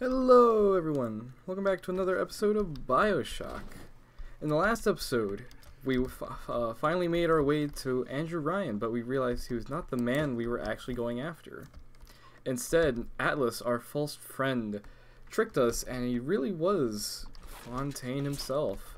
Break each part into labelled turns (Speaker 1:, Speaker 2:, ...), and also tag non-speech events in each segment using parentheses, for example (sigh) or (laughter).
Speaker 1: Hello, everyone. Welcome back to another episode of Bioshock. In the last episode, we uh, finally made our way to Andrew Ryan, but we realized he was not the man we were actually going after. Instead, Atlas, our false friend, tricked us, and he really was Fontaine himself.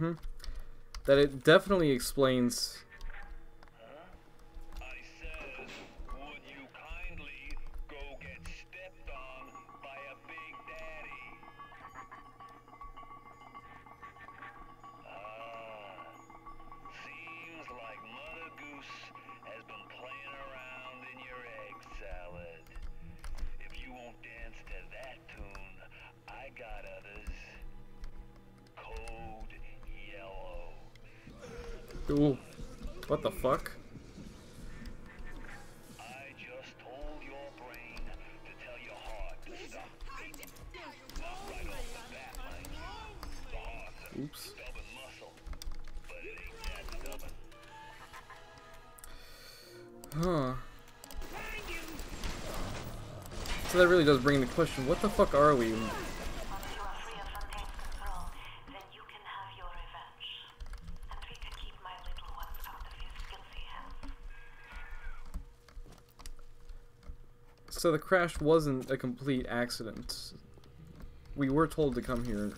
Speaker 1: Mm-hmm. That it definitely explains Ooh. What the fuck? Oops. Huh. So that really does bring the question, what the fuck are we? So the crash wasn't a complete accident. We were told to come here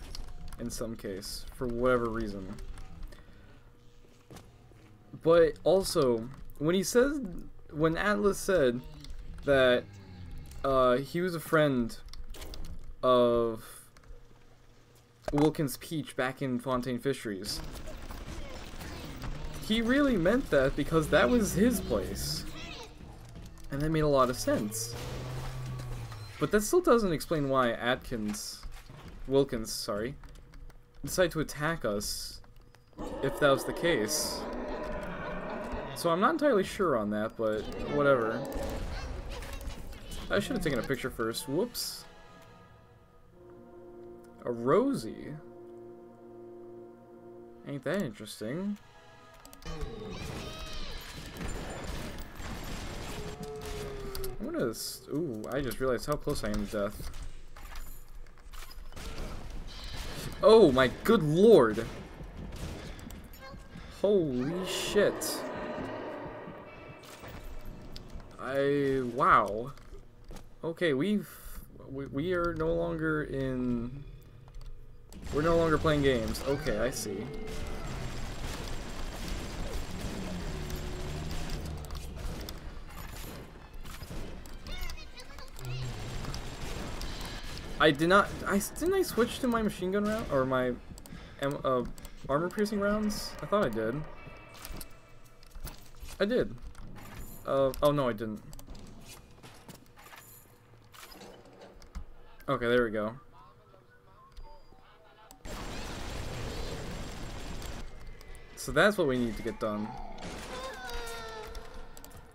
Speaker 1: in some case, for whatever reason. But also, when he says, when Atlas said that uh, he was a friend of Wilkins Peach back in Fontaine Fisheries, he really meant that because that was his place. And that made a lot of sense. But that still doesn't explain why Atkins, Wilkins, sorry, decided to attack us if that was the case. So I'm not entirely sure on that, but whatever. I should have taken a picture first. Whoops. A Rosie. Ain't that interesting? I'm gonna... Ooh, I just realized how close I am to death. Oh my good lord! Holy shit. I... Wow. Okay, we've... We, we are no longer in... We're no longer playing games. Okay, I see. I did not. I didn't. I switch to my machine gun round or my uh, armor piercing rounds. I thought I did. I did. Uh, oh no, I didn't. Okay, there we go. So that's what we need to get done.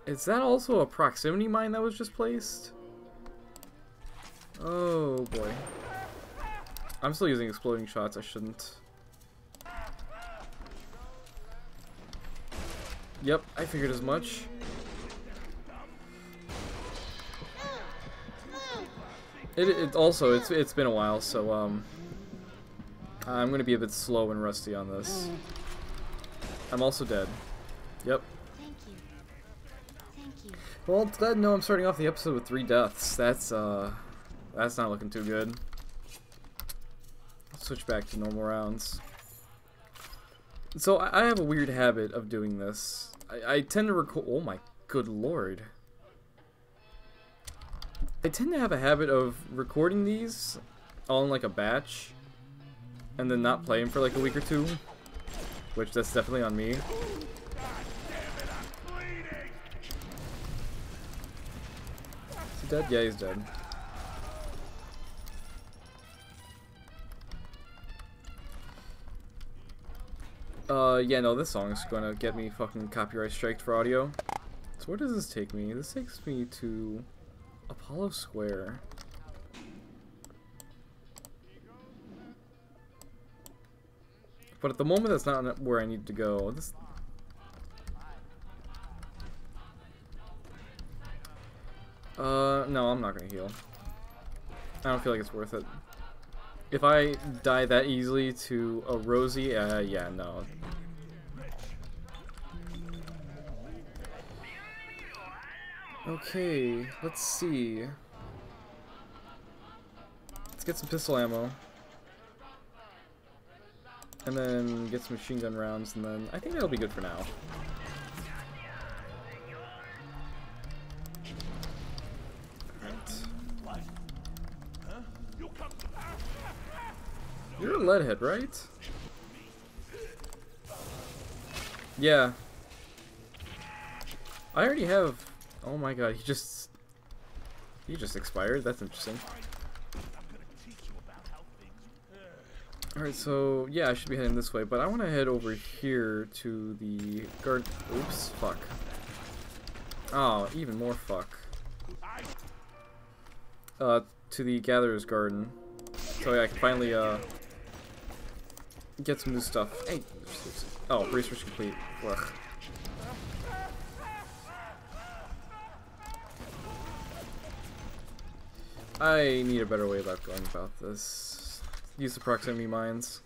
Speaker 1: Is that also a proximity mine that was just placed? Oh boy. I'm still using exploding shots, I shouldn't. Yep, I figured as much. It, it also, it's, it's been a while, so um, I'm going to be a bit slow and rusty on this. I'm also dead. Yep. Thank you. Thank you. Well, know I'm starting off the episode with three deaths. That's, uh, that's not looking too good. Switch back to normal rounds. So I, have a weird habit of doing this. I, I tend to record. Oh my good lord. I tend to have a habit of recording these all in like a batch and then not playing for like a week or two. Which that's definitely on me. Is he dead? Yeah, he's dead. Uh, yeah, no, this song's gonna get me fucking copyright striked for audio. So where does this take me? This takes me to Apollo Square. But at the moment, that's not where I need to go. This. Uh, no, I'm not gonna heal. I don't feel like it's worth it. If I die that easily to a Rosie, uh, yeah, no. Okay, let's see. Let's get some pistol ammo. And then get some machine gun rounds, and then I think that'll be good for now. Leadhead, right? Yeah. I already have... Oh my god, he just... He just expired? That's interesting. Alright, so yeah, I should be heading this way, but I want to head over here to the guard. Oops, fuck. Oh, even more fuck. Uh, to the Gatherer's Garden. So yeah, I can finally, uh, get some new stuff. Hey! Oh, research complete. Ugh. I need a better way about going about this. Use the proximity mines.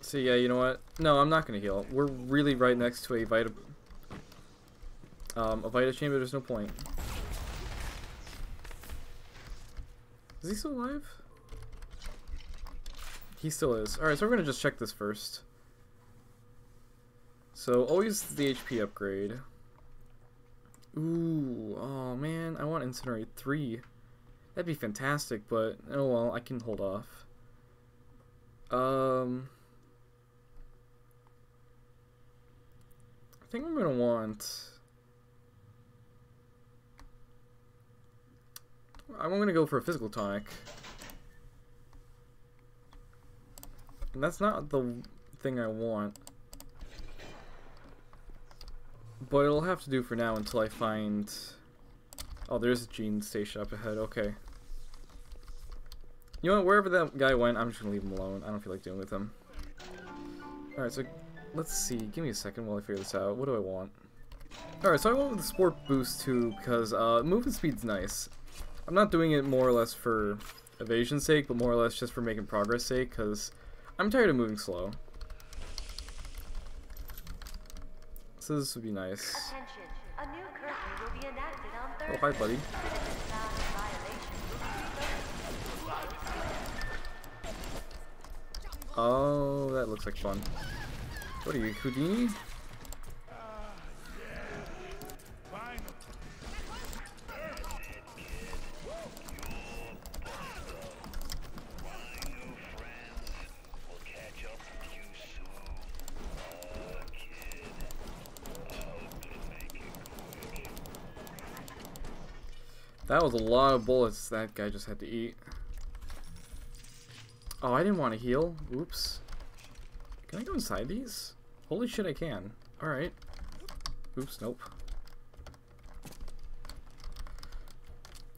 Speaker 1: So yeah, you know what? No, I'm not gonna heal. We're really right next to a Vita... Um, a Vita chamber, there's no point. Is he still alive? He still is. Alright, so we're gonna just check this first. So, always the HP upgrade. Ooh, oh man, I want Incinerate 3. That'd be fantastic, but oh well, I can hold off. Um... I think I'm gonna want... I'm gonna go for a physical tonic. And that's not the thing I want. But it'll have to do for now until I find... Oh, there's a gene station up ahead. Okay. You know what? Wherever that guy went, I'm just gonna leave him alone. I don't feel like dealing with him. Alright, so let's see. Give me a second while I figure this out. What do I want? Alright, so I went with the Sport Boost too, because uh, movement speed's nice. I'm not doing it more or less for evasion's sake, but more or less just for making progress sake, because I'm tired of moving slow. So this would be nice. Oh, hi, buddy. Oh, that looks like fun. What are you, Houdini? That was a lot of bullets that guy just had to eat. Oh, I didn't want to heal. Oops. Can I go inside these? Holy shit, I can. Alright. Oops, nope.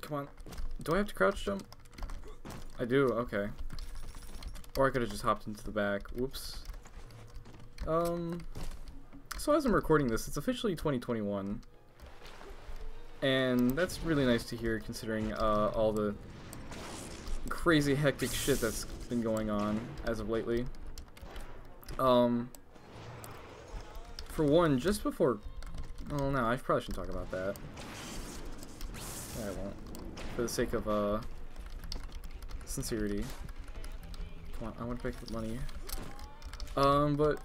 Speaker 1: Come on. Do I have to crouch jump? I do, okay. Or I could have just hopped into the back. Whoops. Um, so as I'm recording this, it's officially 2021. And that's really nice to hear considering uh, all the crazy hectic shit that's been going on as of lately. Um, for one, just before... Oh no, I probably shouldn't talk about that. I won't. For the sake of uh, sincerity. Come on, I want to pick the money. Um, but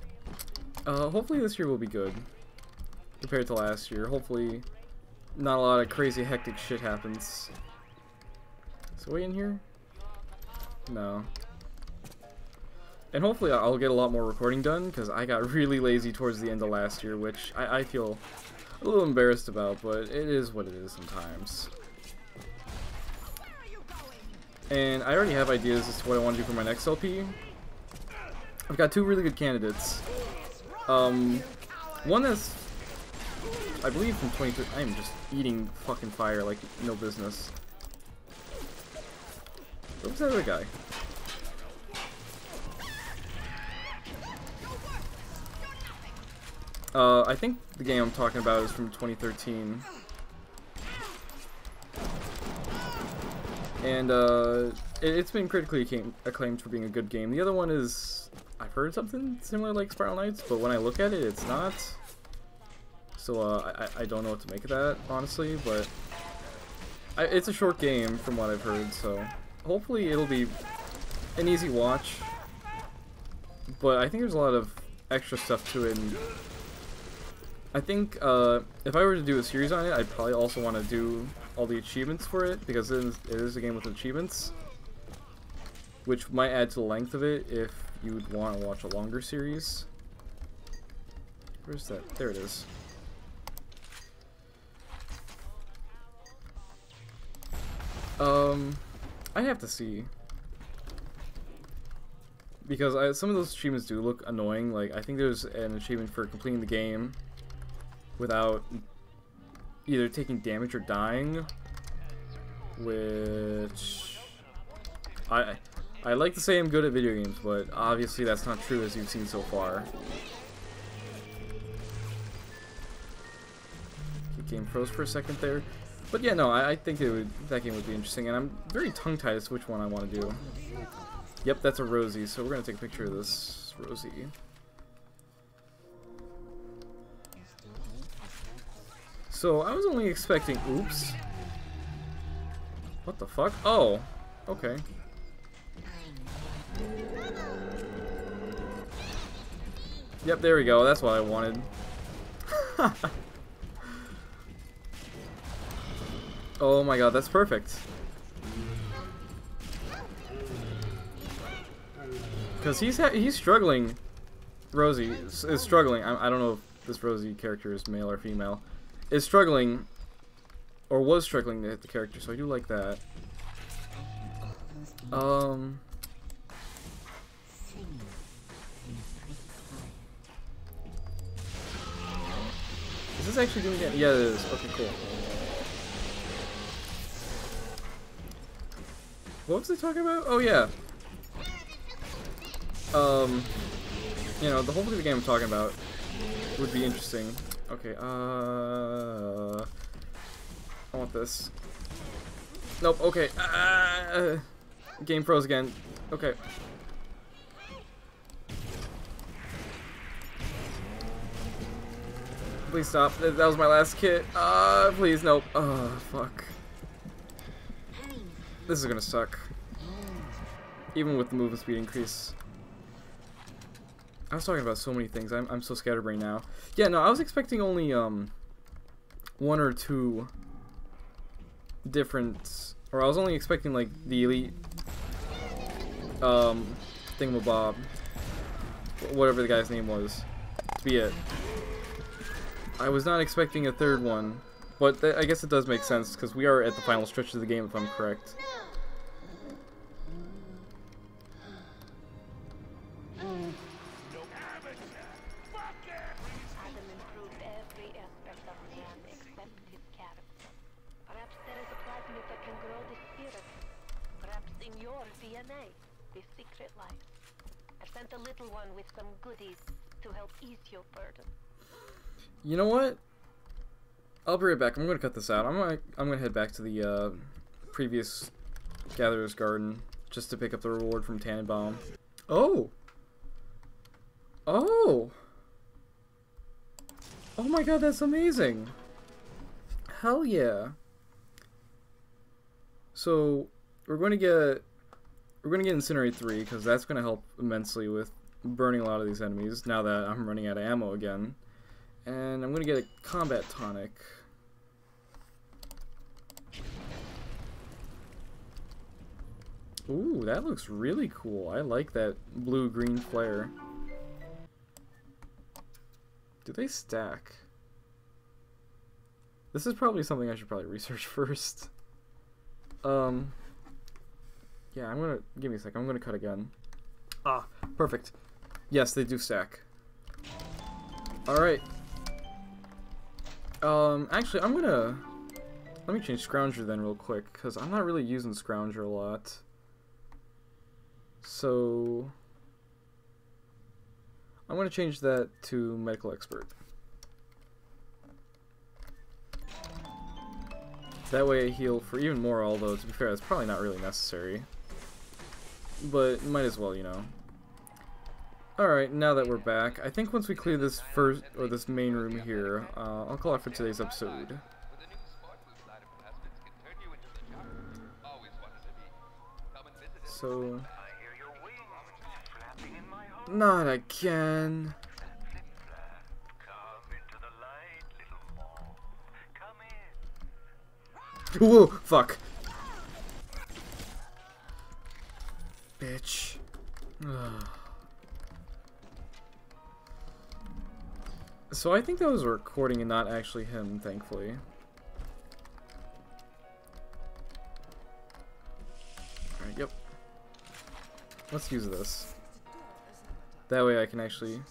Speaker 1: uh, hopefully this year will be good compared to last year. Hopefully not a lot of crazy hectic shit happens. Is we in here? No. And hopefully I'll get a lot more recording done, because I got (laughs) really lazy towards the end of last year, which I, I feel a little embarrassed about, but it is what it is sometimes. And I already have ideas as to what I want to do for my next LP. I've got two really good candidates. Um, one that's, I believe from 23. I'm just eating fucking fire like no business. What was that other guy? Uh, I think the game I'm talking about is from 2013. And, uh, it, has been critically acclaimed for being a good game. The other one is, I've heard something similar like Spiral Knights, but when I look at it, it's not. So, uh, I, I don't know what to make of that, honestly, but I, it's a short game from what I've heard, so hopefully it'll be an easy watch. But I think there's a lot of extra stuff to it, and I think uh, if I were to do a series on it, I'd probably also want to do all the achievements for it, because it is, it is a game with achievements, which might add to the length of it if you would want to watch a longer series. Where's that? There it is. Um, I have to see. Because I, some of those achievements do look annoying. Like, I think there's an achievement for completing the game without either taking damage or dying, which I I like to say I'm good at video games, but obviously that's not true as you've seen so far. Game froze for a second there. But yeah, no, I, I think would, that game would be interesting, and I'm very tongue-tied as to which one I want to do. Yep, that's a Rosie, so we're going to take a picture of this Rosie. So, I was only expecting... Oops. What the fuck? Oh. Okay. Yep, there we go. That's what I wanted. (laughs) oh my god, that's perfect. Because he's he's struggling. Rosie is, is struggling. I, I don't know if this Rosie character is male or female is struggling, or was struggling to hit the character, so I do like that. Um... Is this actually doing it? Yeah, it is. Okay, cool. What was I talking about? Oh, yeah. Um, you know, the whole the game I'm talking about would be interesting. Okay, uh... I want this. Nope, okay. Uh, game froze again. Okay. Please stop. That was my last kit. Uh, please, nope. Oh, fuck. This is gonna suck. Even with the movement speed increase. I was talking about so many things. I'm, I'm so scatterbrained now. Yeah, no, I was expecting only um one or two different, or I was only expecting like the elite um thingamabob, whatever the guy's name was, to be it. I was not expecting a third one, but I guess it does make sense because we are at the final stretch of the game, if I'm correct.
Speaker 2: Adam improved every aspect of man except his character. Perhaps there is a platform that can grow the spirit. Perhaps in your DNA, the secret light. I sent a little one with some goodies to help ease your burden.
Speaker 1: You know what? I'll be right back. I'm gonna cut this out. I'm gonna I'm gonna head back to the uh, previous Gatherer's Garden just to pick up the reward from Tenenbaum. Oh. Oh. Oh my god, that's amazing. Hell yeah. So we're going to get we're going to get Incinerate 3 because that's going to help immensely with burning a lot of these enemies now that I'm running out of ammo again. And I'm going to get a combat tonic. Ooh, that looks really cool. I like that blue-green flare. Do they stack? This is probably something I should probably (laughs) research first. Um, yeah, I'm gonna, give me a sec, I'm gonna cut again. Ah, perfect. Yes, they do stack. Alright. Um, actually, I'm gonna... Let me change Scrounger then real quick, because I'm not really using Scrounger a lot. So... I'm gonna change that to Medical Expert. That way I heal for even more, although to be fair, that's probably not really necessary. But might as well, you know. Alright, now that we're back, I think once we clear this first, or this main room here, uh, I'll call it for today's episode. So... Not again. Whoa, fuck. Bitch. Ugh. So I think that was a recording and not actually him, thankfully. Alright, yep. Let's use this. That way I can actually...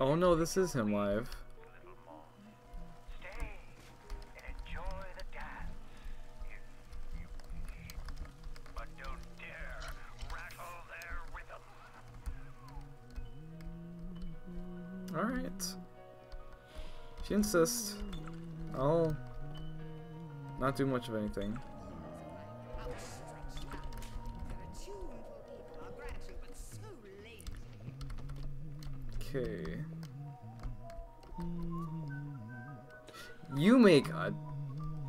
Speaker 1: Oh no, this is him live. If you insist, I'll not do much of anything. Okay. You make a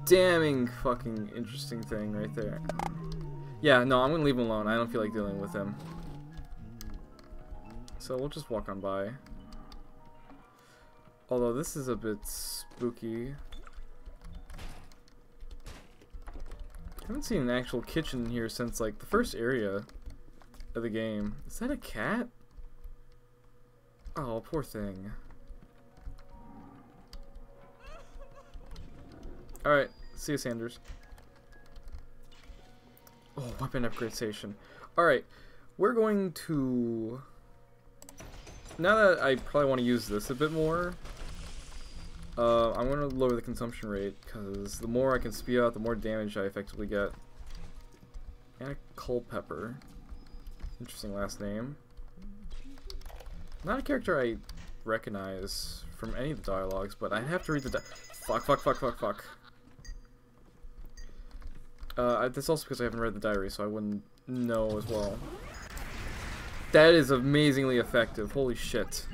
Speaker 1: damning fucking interesting thing right there. Yeah, no, I'm gonna leave him alone. I don't feel like dealing with him. So we'll just walk on by. Although this is a bit spooky. I haven't seen an actual kitchen here since like the first area of the game. Is that a cat? Oh, poor thing. Alright, see you Sanders. Oh, weapon upgrade station. Alright, we're going to... Now that I probably want to use this a bit more, uh, I'm going to lower the consumption rate, because the more I can spew out, the more damage I effectively get. Anna Culpepper. Interesting last name. Not a character I recognize from any of the dialogues, but I have to read the Fuck, fuck, fuck, fuck, fuck. Uh, that's also because I haven't read the diary, so I wouldn't know as well. That is amazingly effective. Holy shit.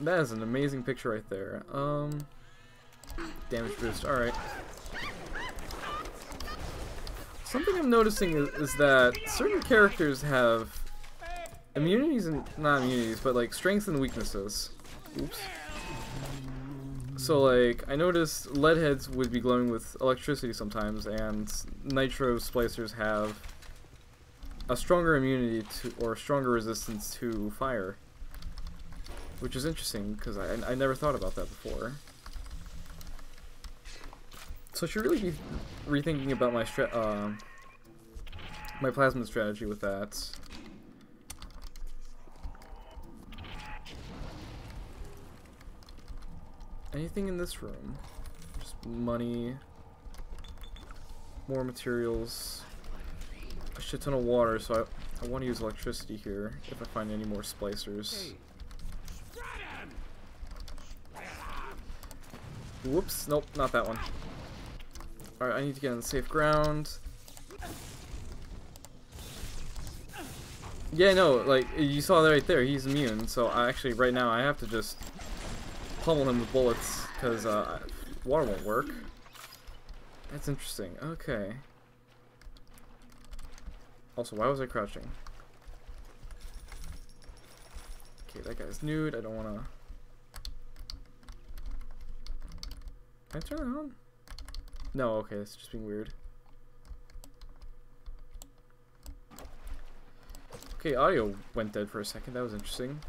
Speaker 1: That is an amazing picture right there. Um, damage boost. All right. Something I'm noticing is, is, that certain characters have immunities and not immunities, but like strengths and weaknesses. Oops. So like, I noticed lead heads would be glowing with electricity sometimes, and nitro splicers have a stronger immunity to or stronger resistance to fire. Which is interesting, because I, I never thought about that before. So I should really be rethinking about my stra uh, my plasma strategy with that. Anything in this room? Just money, more materials, a shit ton of water, so I, I want to use electricity here if I find any more splicers. Whoops, nope, not that one. Alright, I need to get on safe ground. Yeah, no, like, you saw that right there, he's immune, so I actually, right now, I have to just pummel him with bullets, because, uh, water won't work. That's interesting, okay. Also, why was I crouching? Okay, that guy's nude, I don't want Can I turn it on? No, okay, it's just being weird. Okay, audio went dead for a second. That was interesting.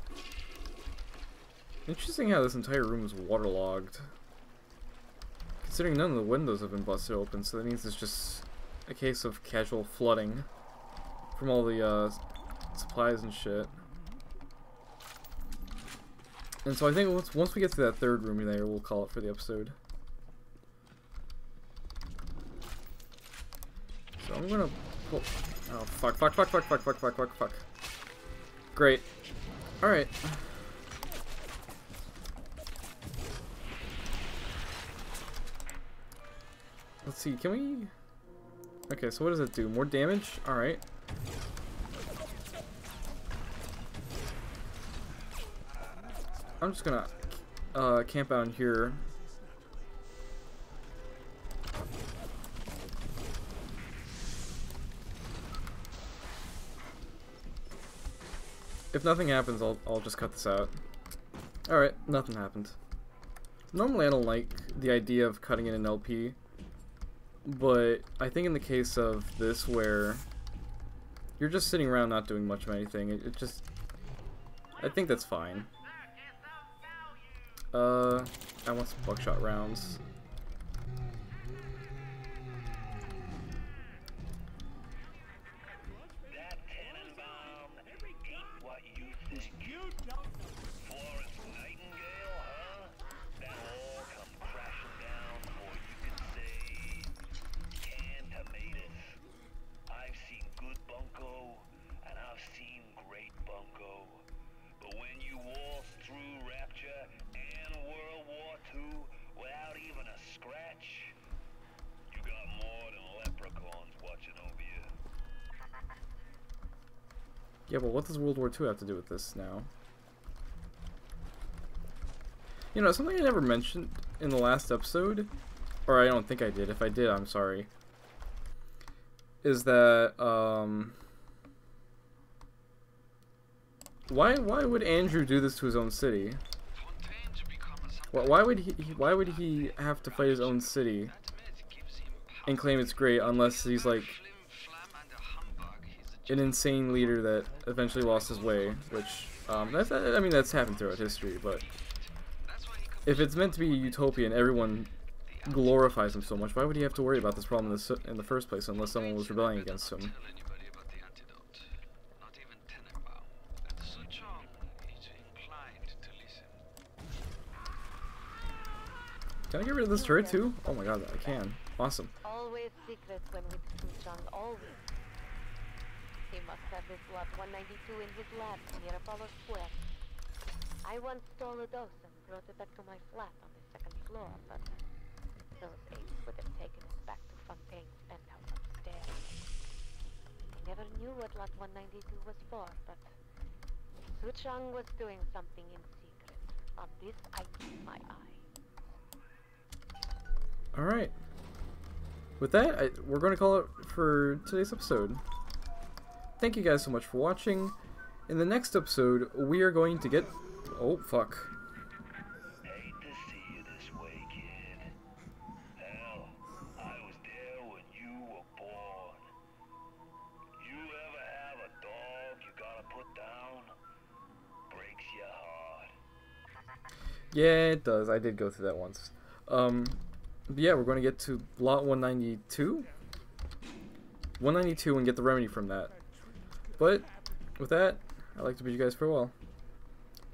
Speaker 1: Interesting how this entire room is waterlogged. Considering none of the windows have been busted open, so that means it's just a case of casual flooding from all the uh, supplies and shit. And so I think once, once we get to that third room there, we'll call it for the episode. I'm gonna pull... Oh, fuck, fuck, fuck, fuck, fuck, fuck, fuck, fuck, fuck. Great. Alright. Let's see, can we... Okay, so what does it do? More damage? Alright. I'm just gonna uh, camp out here. If nothing happens, I'll, I'll just cut this out. Alright, nothing happened. Normally I don't like the idea of cutting in an LP, but I think in the case of this where you're just sitting around not doing much of anything, it, it just... I think that's fine. Uh, I want some buckshot rounds. Yeah, well, what does World War II have to do with this now? You know, something I never mentioned in the last episode, or I don't think I did. If I did, I'm sorry. Is that, um... Why, why would Andrew do this to his own city? Why, why would he, why would he have to fight his own city and claim it's great unless he's like an insane leader that eventually lost his way, which um, that's I mean that's happened throughout history. But if it's meant to be utopia and everyone glorifies him so much, why would he have to worry about this problem in the, in the first place unless someone was rebelling against him? Can I get rid of this turret too? Oh my god, I can. Awesome. Always secret when with always. He must have this lot 192 in his lab near Apollo Square. I once stole a dose and brought it back to my flat on the second floor, but those apes would have taken it back to Fontaine's penthouse upstairs. I never knew what lot 192 was for, but Suchong was doing something in secret. On this, I keep my eye. Alright. With that, I, we're going to call it for today's episode. Thank you guys so much for watching. In the next episode, we are going to get... Oh, fuck. Yeah, it does. I did go through that once. Um, yeah, we're going to get to lot 192. 192 and get the remedy from that. But with that, I'd like to bid you guys farewell.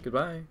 Speaker 1: Goodbye.